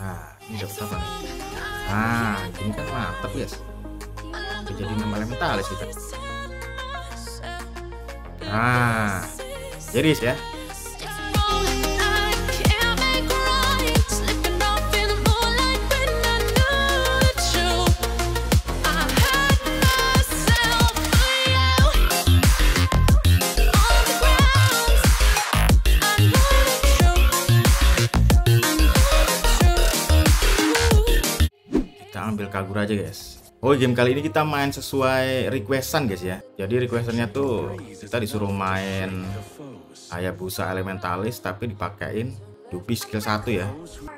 nah ini dapat apa nih? Nah ini kan mantap guys jadi nama elementalis kita. Nah jadi ya ambil kagura aja guys. Oh game kali ini kita main sesuai requestan guys ya. Jadi requestannya tuh kita disuruh main Hayabusa Elementalis tapi dipakein Dupi skill 1 ya.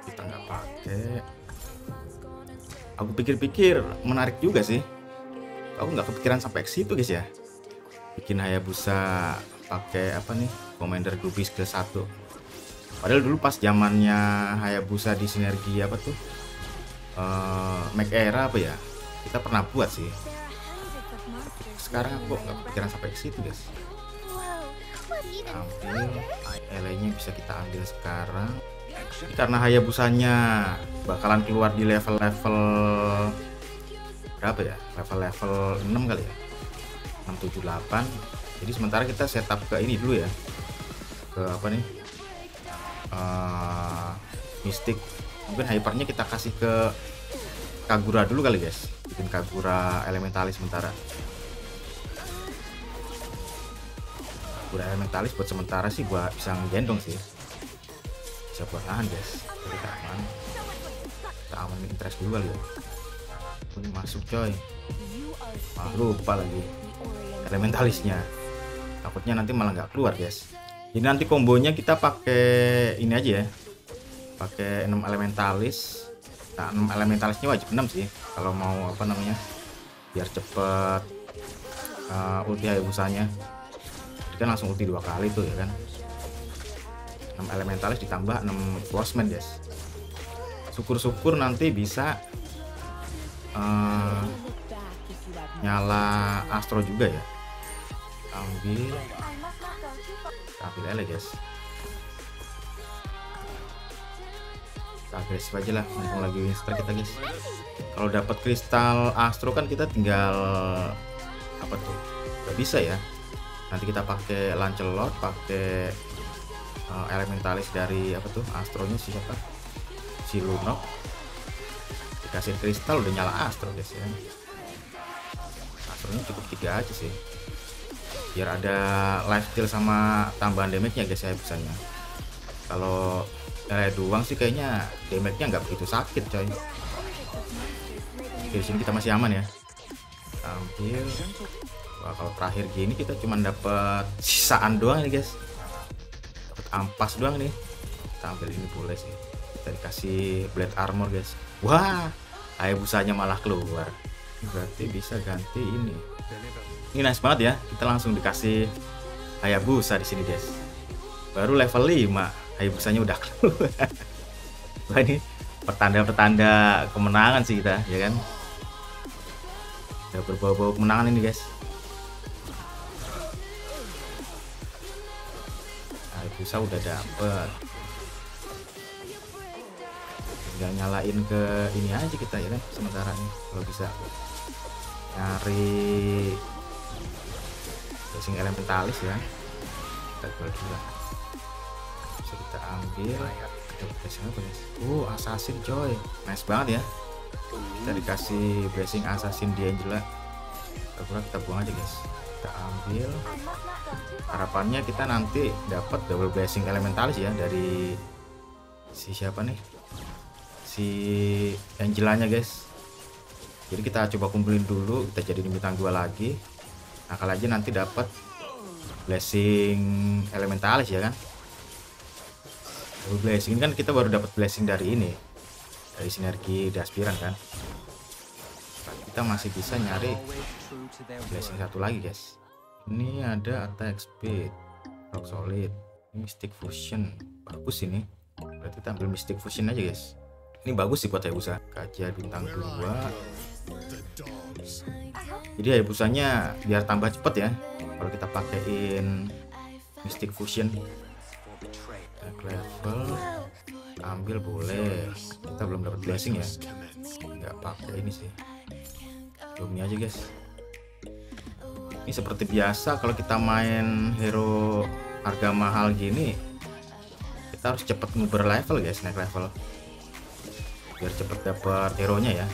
Kita nggak pakai Aku pikir-pikir menarik juga sih. Aku nggak kepikiran sampai ke situ guys ya. Bikin Hayabusa pakai apa nih? Commander Dupi skill 1 Padahal dulu pas zamannya Hayabusa di sinergi apa tuh uh, Mac Era apa ya? Kita pernah buat sih. Sekarang aku nggak kepikiran sampai ke situ guys. Ambil LA nya bisa kita ambil sekarang. Ini karena Hayabusanya bakalan keluar di level-level berapa ya? Level-level 6 kali ya? 678 jadi sementara kita setup ke ini dulu ya. Ke apa nih? Uh, Mystic mungkin hypernya kita kasih ke Kagura dulu kali guys. Bikin Kagura elementalis sementara. Kagura elementalis buat sementara sih buat bisa ngegendong sih. Bisa buat nahan guys. Jadi kita aman. Kita aman interest dulu kali ya. Ini masuk coy. Ah, lupa lagi elementalisnya. Takutnya nanti malah nggak keluar guys. Jadi nanti kombonya kita pakai ini aja ya pakai 6 elementalis. Nah 6 elementalisnya wajib 6 sih kalau mau apa namanya biar cepet uh, ulti Hayabusanya jadi kan langsung ulti dua kali tuh ya kan? 6 elementalis ditambah 6 closeman guys. Syukur-syukur nanti bisa uh, nyala astro juga ya. Ambil ambil ele guys kita agresif aja lah mumpung lagi winster kita guys. Kalau dapat kristal astro kan kita tinggal apa tuh nggak bisa ya. Nanti kita pakai lancelot pakai uh, elementalis dari apa tuh astronya siapa? Si lunok. Dikasih kristal udah nyala astro guys ya. Astronya cukup tiga aja sih. Biar ada life steal sama tambahan damage nya guys ya bisanya. Kalau Kayak doang sih kayaknya damage-nya nggak begitu sakit coy. Oke, sini kita masih aman ya. Ambil. Wah, kalau terakhir gini kita cuma dapat sisaan doang nih guys. Dapat ampas doang nih. Kita ambil ini boleh sih. Kita dikasih blade armor guys. Wah, busanya malah keluar. Berarti bisa ganti ini. Ini nice banget ya. Kita langsung dikasih Hayabusa di sini guys. Baru level 5 Hayabusanya udah keluar. Ini pertanda-pertanda kemenangan sih kita, ya kan? Udah berbau-bau kemenangan ini guys. Hayabusa udah dapet. Tinggal nyalain ke ini aja kita ya kan, sementara nih kalau bisa nyari racing elementalis ya kita jual blessing apa guys uh assassin coy. Nice banget ya. Kita dikasih blessing assassin di Angela. Kita kita buang aja guys. Kita ambil. Harapannya kita nanti dapat double blessing elementalis ya dari si siapa nih? Si Angelanya guys. Jadi kita coba kumpulin dulu kita jadi bintang dua lagi. Nah kalau aja nanti dapat blessing elementalis ya kan double blessing. Kan kita baru dapat blessing dari ini. Dari sinergi daspiran kan? Kita masih bisa nyari blessing satu lagi guys. Ini ada attack speed rock solid mystic fusion. Bagus ini. Berarti kita ambil mystic fusion aja guys. Ini bagus sih buat Hayabusa kaca bintang dua. Jadi Hayabusanya biar tambah cepet ya. Kalau kita pakein Mystic Fusion Back level ambil boleh. Kita belum dapat blessing ya. Nggak pakai ini sih. Belum aja guys. Ini seperti biasa kalau kita main hero harga mahal gini kita harus cepet nguber level guys naik level. Biar cepet dapat hero nya ya.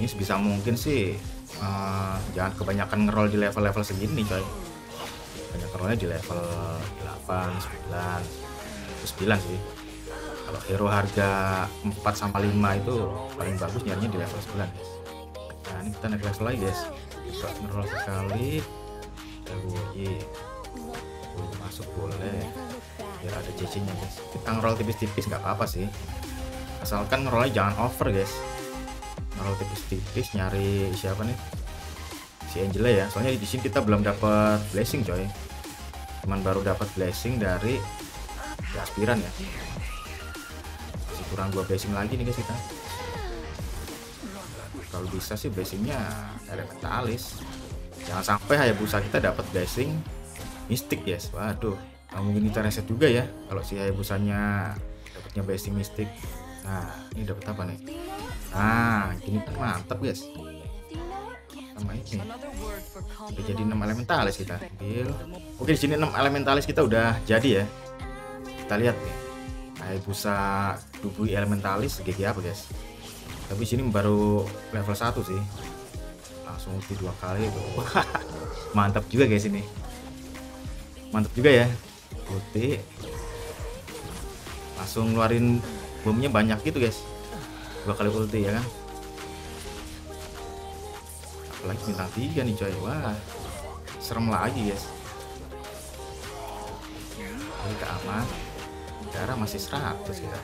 Ini sebisa mungkin sih uh, jangan kebanyakan ngeroll di level-level segini coy. Banyak ngerollnya di level 8 9 9 sih kalau hero harga 4 sama 5 itu paling bagus nyarinya di level 9 guys. Nah ini kita naik level lagi guys. Bisa ngeroll sekali. LWY masuk boleh. Biar ada CC nya guys. Kita ngeroll tipis-tipis nggak apa-apa sih. Asalkan ngerollnya jangan over guys. Ngeroll tipis-tipis nyari siapa nih? Si Angela ya. Soalnya di sini kita belum dapat blessing coy cuman baru dapat blessing dari aspiran ya. Masih kurang dua blessing lagi nih guys kita. Kalau bisa sih blessingnya elementalis. Jangan sampai Hayabusa kita dapat blessing mistik yes waduh nah, mungkin kita reset juga ya kalau si Hayabusanya dapatnya blessing mistik. Nah ini dapat apa nih? Nah ini kan mantap guys. Sama ini udah jadi 6 elementalis kita. Ambil. Oke di sini 6 elementalis kita udah jadi ya. Kita lihat nih. Hayabusa Dubui elementalis GG apa guys? Tapi sini baru level 1 sih. Langsung ulti dua kali mantap juga guys ini. Mantap juga ya. Ulti langsung ngeluarin bomnya banyak gitu guys. Dua kali ulti ya kan apalagi bintang tiga nih coy. Wah serem lagi guys. Ini keaman darah masih 100 kita.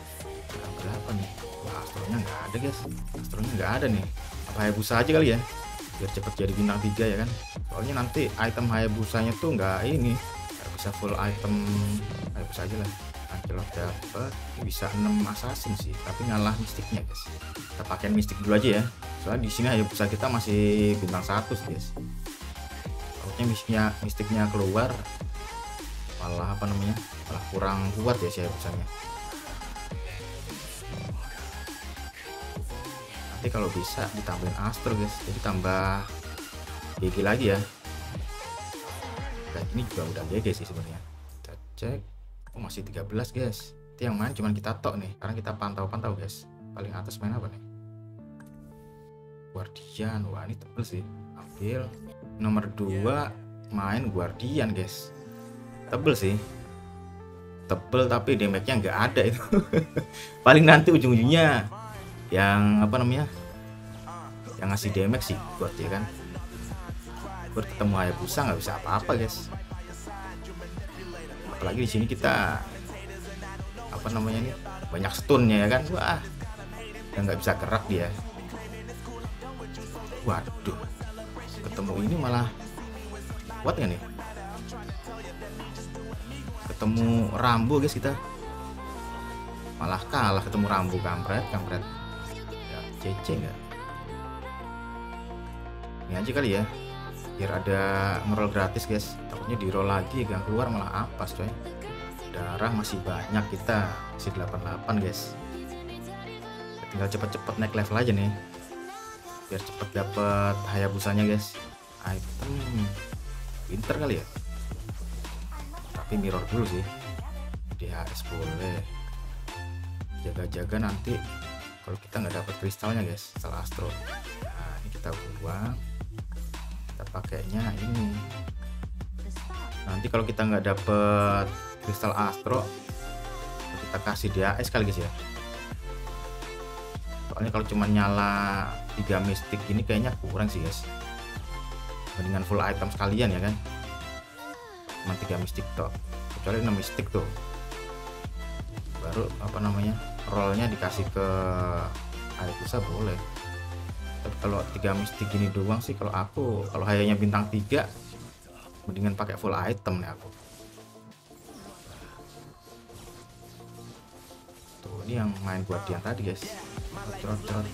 Berapa nih? Wah astronya nggak ada guys. Astronya nggak ada nih. Apa Hayabusa aja kali ya? Biar cepet jadi bintang tiga ya kan? Soalnya nanti item Hayabusanya tuh nggak ini. Bisa full item Hayabusa aja lah Ancelot dapat bisa 6 assassin sih tapi ngalah mistiknya guys. Kita pakai mistik dulu aja ya. Soalnya di sini Hayabusa kita masih bintang satu sih guys. Pokoknya mistiknya mistiknya keluar malah apa namanya malah kurang kuat ya sih Hayabusanya nanti kalau bisa ditambahin astro guys. Jadi tambah GG lagi ya. Dan ini juga udah GG sih sebenarnya. Kita cek oh masih 13 guys. Itu yang main cuman kita tok nih. Karena kita pantau-pantau guys. Paling atas main apa nih? Guardian. Wah ini tebel sih. Ambil. Nomor 2 main Guardian guys. Tebel sih. Tebel tapi damage-nya nggak ada itu. Paling nanti ujung-ujungnya yang apa namanya yang ngasih damage sih buat ya kan? Buat ketemu Hayabusa nggak bisa apa-apa guys apalagi di sini kita apa namanya nih banyak stunnya ya kan? Wah yang nggak bisa gerak dia. Waduh ketemu ini malah kuat nggak nih? Ketemu Rambo guys kita malah kalah ketemu Rambo kampret kampret. CC enggak ini aja kali ya biar ada ngeroll gratis guys. Takutnya di roll lagi yang keluar malah ampas coy. Darah masih banyak kita masih 88 guys. Tinggal cepet-cepet naik level aja nih. Biar cepet dapet hayabusanya guys. Item. Pinter kali ya? Tapi mirror dulu sih. DHS boleh. Jaga-jaga nanti kalau kita nggak dapat kristalnya guys setelah astro. Nah ini kita buang pakainya ini. Nanti kalau kita nggak dapet kristal astro kita kasih DAS kali guys ya. Soalnya kalau cuma nyala tiga mistik ini kayaknya kurang sih guys. Mendingan full item sekalian ya kan? Cuma tiga mistik toh. Kecuali 6 mistik tuh. Baru apa namanya rollnya dikasih ke Hayabusa boleh tapi kalau tiga mistik gini doang sih kalau aku kalau hayanya bintang tiga mendingan pakai full item nih aku. Tuh ini yang main buat dia tadi guys. Cerot cerot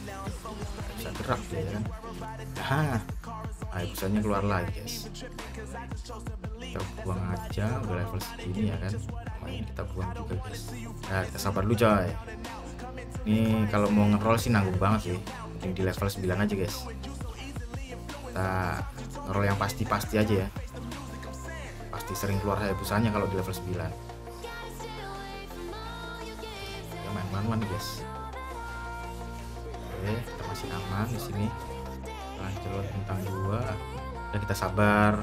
bisa gerak dia ya kan? Nah Hayabusanya keluar lagi guys. Kita buang aja udah level segini ya kan? Main kita buang juga guys. Nah kita sabar dulu coy. Ini kalau mau ngeroll sih nanggung banget sih di level 9 aja guys. Kita ngeroll yang pasti-pasti aja ya. Pasti sering keluar busanya kalau di level 9 ya main manuan nih guys. Oke kita masih aman di sini. Lanjut bintang dua. Dan kita sabar.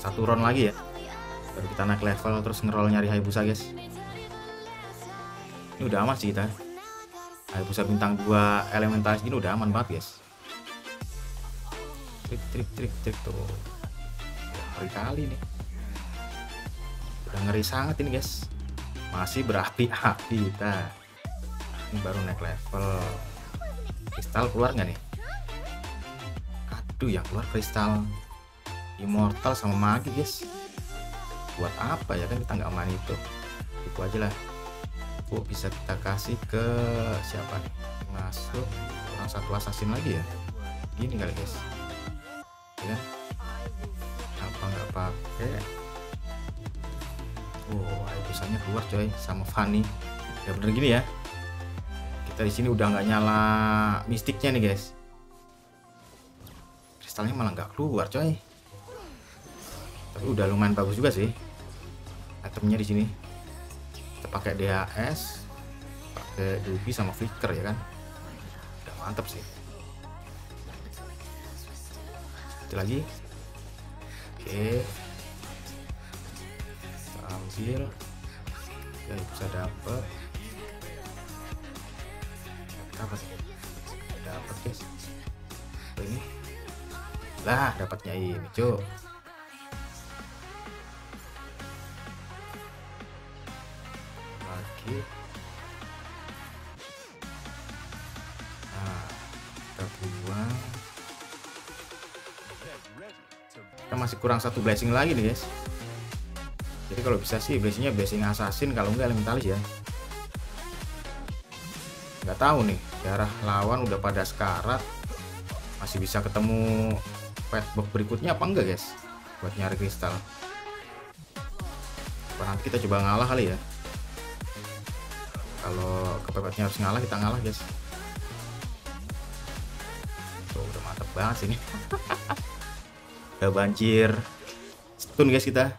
Satu round lagi ya. Baru kita naik level terus ngeroll nyari Hayabusa guys. Ini udah aman sih kita Hayabusa bintang 2 elementalis ini udah aman banget guys. Trik trik trik trik tuh. Ngeri kali nih udah ngeri sangat ini guys. Masih berapi-api kita. Ini baru naik level. Kristal keluar nggak nih? Aduh yang keluar kristal immortal sama magi guys. Buat apa ya? Kan kita nggak main itu. Itu aja lah oh bisa kita kasih ke siapa nih? Masuk orang satu assassin lagi ya? Gini kali guys. Ya apa nggak pakai? Oh air besarnya keluar coy sama Fanny. Ya bener gini ya. Kita di sini udah nggak nyala mistiknya nih guys. Kristalnya malah nggak keluar coy. Tapi udah lumayan bagus juga sih. Itemnya di sini pakai DHS pakai Dubi sama Flicker ya kan? Udah mantap sih. Itu lagi. Oke. Kita ambil. Ya bisa dapet. Dapat dapat guys. Ini? Lah dapatnya ini cuy masih kurang satu blessing lagi nih guys. Jadi kalau bisa sih blessingnya blessing assassin kalau enggak elementalis ya. Nggak tahu nih darah lawan udah pada sekarat masih bisa ketemu pet berikutnya apa enggak guys? Buat nyari kristal. Apa nanti kita coba ngalah kali ya? Kalau kepepetnya harus ngalah kita ngalah guys. Tuh udah mantep banget sini udah banjir. Stun guys kita.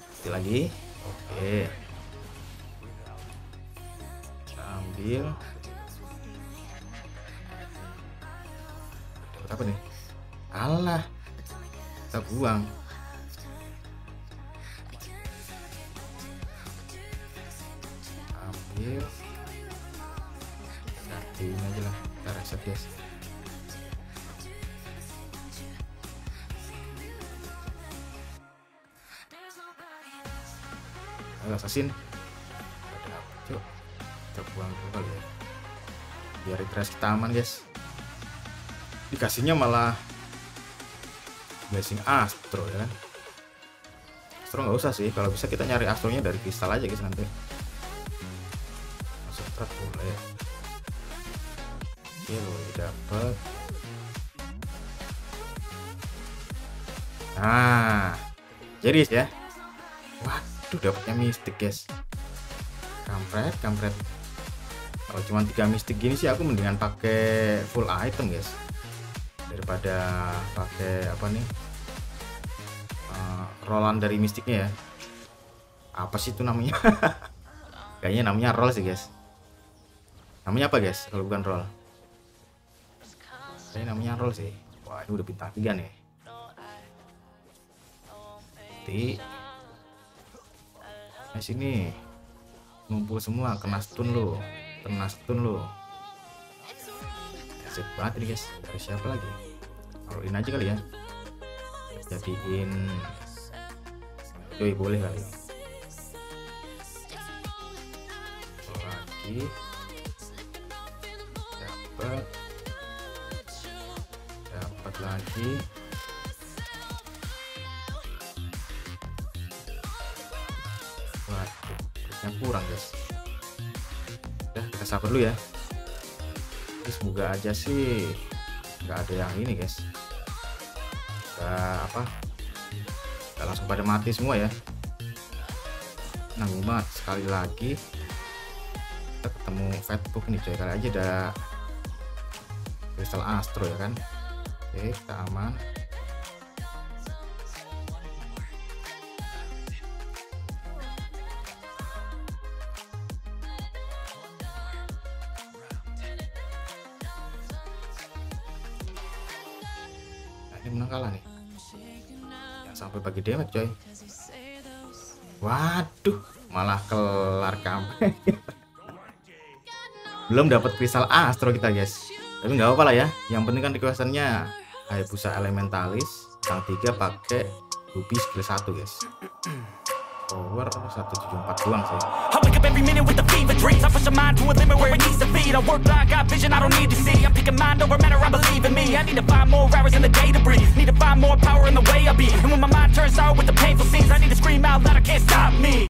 Nanti lagi. Oke. Kita ambil. Dapat apa nih? Allah kita buang. Ambil. Gantiin aja lah. Kita reset guys assassin ada apa cok kita buang dulu kali ya. Biar refresh kita aman guys. Dikasihnya malah blessing astro ya kan? Astro nggak usah sih. Kalau bisa kita nyari astronya dari kristal aja guys nanti. Masuk truk boleh. Oke boleh dapet. Nah jadi ya waduh dapatnya mistik guys. Kampret kampret. Kalau cuma tiga mistik gini sih aku mendingan pakai full item guys. Daripada pakai apa nih? Uh, rollan dari mistiknya ya. Apa sih itu namanya? Kayaknya namanya roll sih guys. Namanya apa guys kalau bukan roll? Kayaknya namanya roll sih. Wah ini udah bintang tiga nih. Di nah sini ngumpul semua kena stun lo kena stun lo Sip banget ini guys. Dari siapa lagi? Taruhin aja kali ya. Jadiin Yoi boleh kali. Lagi. Dapat dapat lagi yang kurang guys. Udah kita sabar dulu ya. Terus semoga aja sih nggak ada yang ini guys. Nggak apa nggak langsung pada mati semua ya. Nanggung banget. Sekali lagi kita ketemu fatbook nih coy. Kali aja ada kristal astro ya kan? Oke kita aman bagi damage coy. Waduh malah kelar comeback belum dapat kristal astro kita guys. Tapi nggak apa-apa lah ya. Yang penting kan requestannya Hayabusa Elementalis yang tiga pakai Ruby skill 1 guys power 174 doang sih I wake up every minute with the fever dreams. I push my mind to a limit where it needs to feed. I work blind, got vision I don't need to see. I'm picking mind over matter, I believe in me. I need to find more hours in the day to breathe. Need to find more power in the way I be. And when my mind turns out with the painful scenes, I need to scream out loud, I can't stop me.